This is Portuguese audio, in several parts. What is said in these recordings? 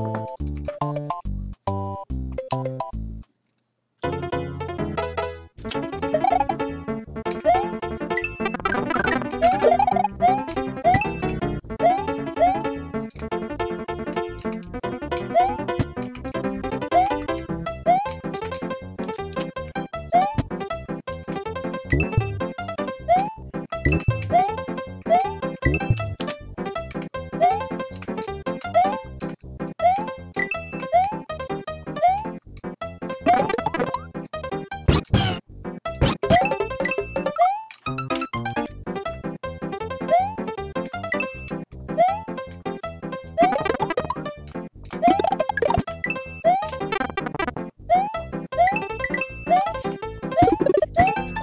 you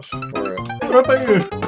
Browns for. Pronto aí!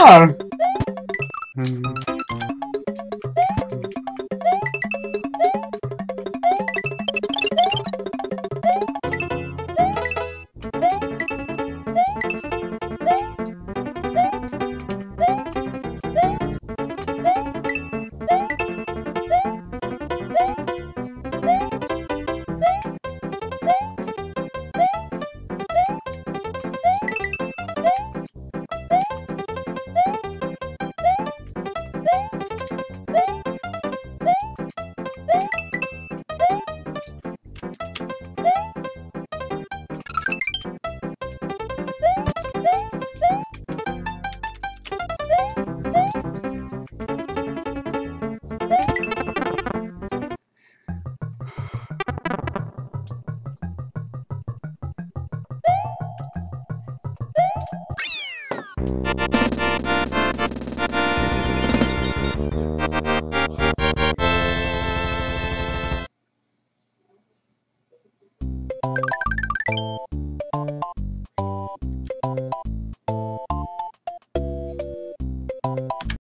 are.